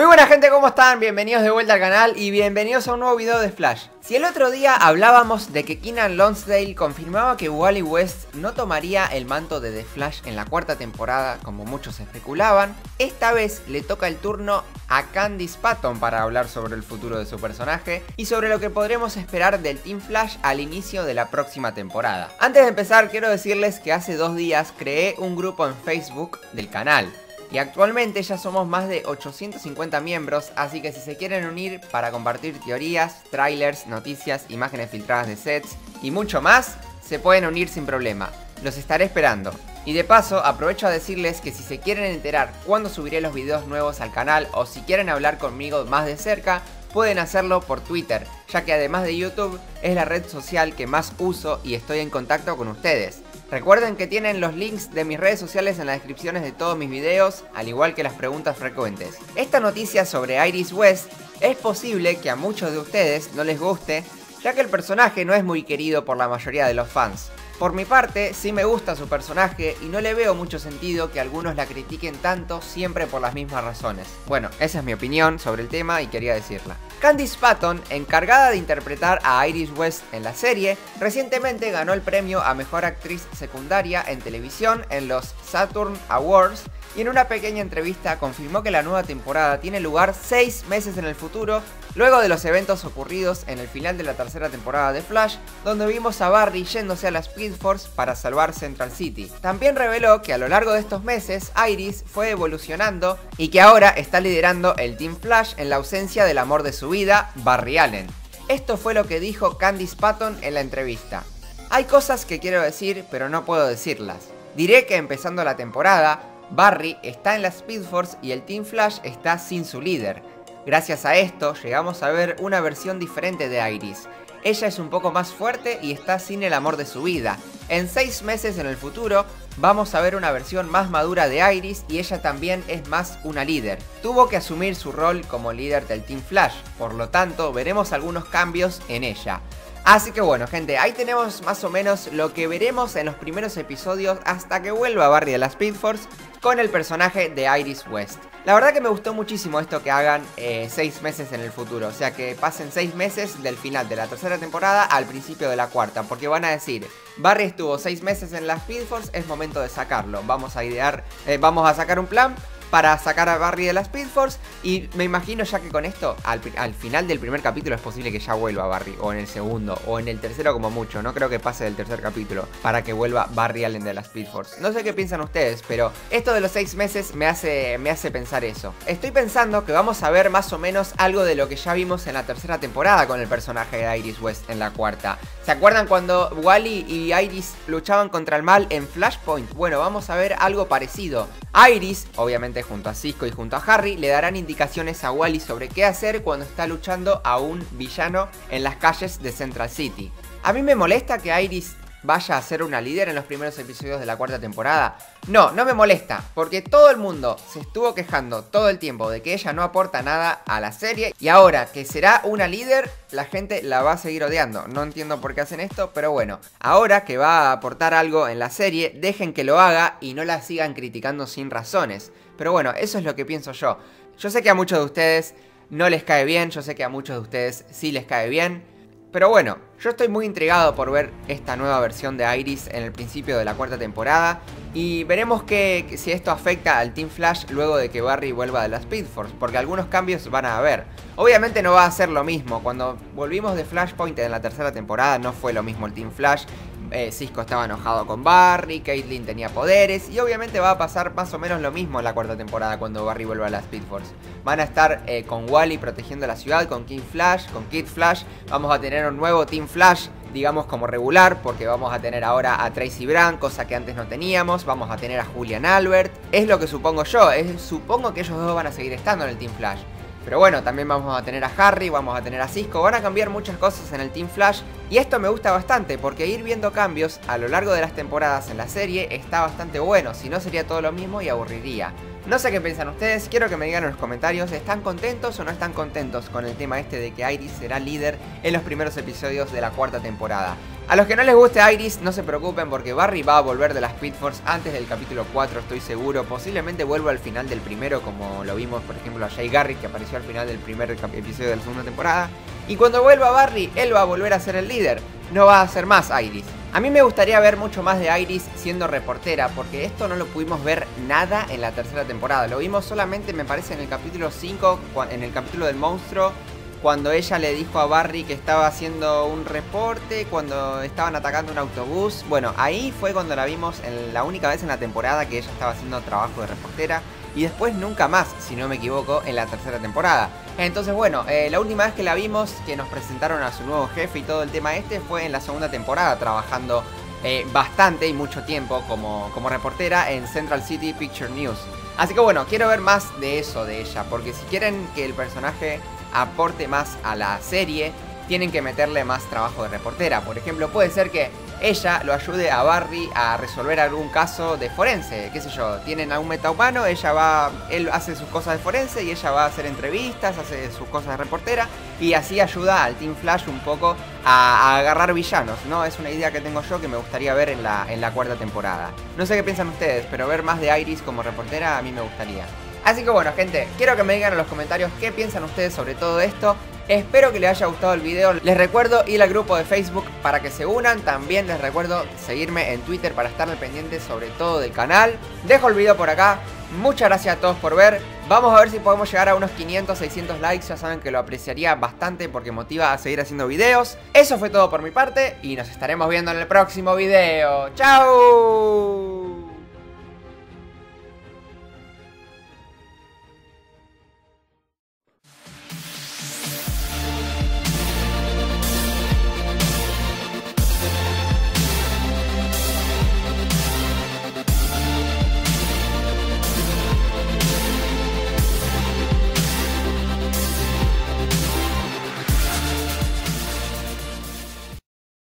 Muy buena gente, ¿cómo están? Bienvenidos de vuelta al canal y bienvenidos a un nuevo video de Flash. Si el otro día hablábamos de que Keenan Lonsdale confirmaba que Wally West no tomaría el manto de The Flash en la cuarta temporada, como muchos especulaban, esta vez le toca el turno a Candice Patton para hablar sobre el futuro de su personaje y sobre lo que podremos esperar del Team Flash al inicio de la próxima temporada. Antes de empezar, quiero decirles que hace dos días creé un grupo en Facebook del canal y actualmente ya somos más de 850 miembros, así que si se quieren unir para compartir teorías, trailers, noticias, imágenes filtradas de sets y mucho más, se pueden unir sin problema. Los estaré esperando. Y de paso, aprovecho a decirles que si se quieren enterar cuándo subiré los videos nuevos al canal o si quieren hablar conmigo más de cerca, pueden hacerlo por Twitter, ya que además de YouTube es la red social que más uso y estoy en contacto con ustedes. Recuerden que tienen los links de mis redes sociales en las descripciones de todos mis videos, al igual que las preguntas frecuentes. Esta noticia sobre Iris West es posible que a muchos de ustedes no les guste, ya que el personaje no es muy querido por la mayoría de los fans. Por mi parte, sí me gusta su personaje y no le veo mucho sentido que algunos la critiquen tanto siempre por las mismas razones. Bueno, esa es mi opinión sobre el tema y quería decirla. Candice Patton, encargada de interpretar a Iris West en la serie, recientemente ganó el premio a Mejor Actriz Secundaria en televisión en los Saturn Awards y en una pequeña entrevista confirmó que la nueva temporada tiene lugar 6 meses en el futuro, luego de los eventos ocurridos en el final de la tercera temporada de Flash, donde vimos a Barry yéndose a la Speed Force para salvar Central City. También reveló que a lo largo de estos meses, Iris fue evolucionando y que ahora está liderando el Team Flash en la ausencia del amor de su Barry Allen. Esto fue lo que dijo Candice Patton en la entrevista. Hay cosas que quiero decir, pero no puedo decirlas. Diré que empezando la temporada, Barry está en la Speed Force y el Team Flash está sin su líder. Gracias a esto llegamos a ver una versión diferente de Iris. Ella es un poco más fuerte y está sin el amor de su vida. En 6 meses en el futuro vamos a ver una versión más madura de Iris y ella también es más una líder. Tuvo que asumir su rol como líder del Team Flash, por lo tanto veremos algunos cambios en ella. Así que bueno, gente, ahí tenemos más o menos lo que veremos en los primeros episodios hasta que vuelva Barry a la Speed Force con el personaje de Iris West. La verdad que me gustó muchísimo esto que hagan 6 eh, meses en el futuro, o sea que pasen 6 meses del final de la tercera temporada al principio de la cuarta, porque van a decir, Barry estuvo 6 meses en la Speed Force, es momento de sacarlo, vamos a idear, eh, vamos a sacar un plan para sacar a Barry de la Speed Force. Y me imagino ya que con esto, al, final del primer capítulo es posible que ya vuelva Barry, o en el segundo, o en el tercero como mucho. No creo que pase del tercer capítulo para que vuelva Barry Allen de la Speed Force. No sé qué piensan ustedes, pero esto de los seis meses me hace, me hace pensar eso. Estoy pensando que vamos a ver más o menos algo de lo que ya vimos en la tercera temporada con el personaje de Iris West en la cuarta. ¿Se acuerdan cuando Wally y Iris luchaban contra el mal en Flashpoint? Bueno, vamos a ver algo parecido. Iris, obviamente junto a Cisco y junto a Harry, le darán indicaciones a Wally sobre qué hacer cuando está luchando a un villano en las calles de Central City. A mí me molesta que Iris vaya a ser una líder en los primeros episodios de la cuarta temporada. No, no me molesta, porque todo el mundo se estuvo quejando todo el tiempo de que ella no aporta nada a la serie y ahora que será una líder, la gente la va a seguir odiando. No entiendo por qué hacen esto, pero bueno, ahora que va a aportar algo en la serie, dejen que lo haga y no la sigan criticando sin razones. Pero bueno, eso es lo que pienso yo. Yo sé que a muchos de ustedes no les cae bien, yo sé que a muchos de ustedes sí les cae bien. Pero bueno, yo estoy muy intrigado por ver esta nueva versión de Iris en el principio de la cuarta temporada y veremos que, si esto afecta al Team Flash luego de que Barry vuelva de la Speed Force, porque algunos cambios van a haber. Obviamente no va a ser lo mismo, cuando volvimos de Flashpoint en la tercera temporada no fue lo mismo el Team Flash, eh, Cisco estaba enojado con Barry, Caitlyn tenía poderes y obviamente va a pasar más o menos lo mismo en la cuarta temporada cuando Barry vuelva a la Speed Force. Van a estar eh, con Wally protegiendo la ciudad, con King Flash, con Kid Flash. Vamos a tener un nuevo Team Flash, digamos como regular, porque vamos a tener ahora a Tracy Brand, cosa que antes no teníamos. Vamos a tener a Julian Albert. Es lo que supongo yo, supongo que ellos dos van a seguir estando en el Team Flash. Pero bueno, también vamos a tener a Harry, vamos a tener a Cisco, van a cambiar muchas cosas en el Team Flash y esto me gusta bastante porque ir viendo cambios a lo largo de las temporadas en la serie está bastante bueno, si no sería todo lo mismo y aburriría. No sé qué piensan ustedes, quiero que me digan en los comentarios, ¿están contentos o no están contentos con el tema este de que Iris será líder en los primeros episodios de la cuarta temporada? A los que no les guste Iris, no se preocupen porque Barry va a volver de las Speed Force antes del capítulo 4, estoy seguro. Posiblemente vuelva al final del primero, como lo vimos, por ejemplo, a Jay Garrick, que apareció al final del primer episodio de la segunda temporada. Y cuando vuelva Barry, él va a volver a ser el líder, no va a ser más Iris. A mí me gustaría ver mucho más de Iris siendo reportera, porque esto no lo pudimos ver nada en la tercera temporada. Lo vimos solamente, me parece, en el capítulo 5, en el capítulo del monstruo, cuando ella le dijo a Barry que estaba haciendo un reporte, cuando estaban atacando un autobús. Bueno, ahí fue cuando la vimos en la única vez en la temporada que ella estaba haciendo trabajo de reportera. Y después nunca más, si no me equivoco, en la tercera temporada. Entonces, bueno, eh, la última vez que la vimos, que nos presentaron a su nuevo jefe y todo el tema este, fue en la segunda temporada, trabajando eh, bastante y mucho tiempo como, como reportera en Central City Picture News. Así que bueno, quiero ver más de eso de ella, porque si quieren que el personaje aporte más a la serie, tienen que meterle más trabajo de reportera. Por ejemplo, puede ser que ella lo ayude a Barry a resolver algún caso de forense, qué sé yo, tienen a un metahumano, ella va, él hace sus cosas de forense y ella va a hacer entrevistas, hace sus cosas de reportera y así ayuda al Team Flash un poco a, agarrar villanos, ¿no? Es una idea que tengo yo que me gustaría ver en la, en la cuarta temporada. No sé qué piensan ustedes, pero ver más de Iris como reportera a mí me gustaría. Así que bueno, gente, quiero que me digan en los comentarios qué piensan ustedes sobre todo esto. Espero que les haya gustado el video. Les recuerdo ir al grupo de Facebook para que se unan. También les recuerdo seguirme en Twitter para estar al pendiente sobre todo del canal. Dejo el video por acá. Muchas gracias a todos por ver. Vamos a ver si podemos llegar a unos 500, 600 likes. Ya saben que lo apreciaría bastante porque motiva a seguir haciendo videos. Eso fue todo por mi parte y nos estaremos viendo en el próximo video. ¡Chao!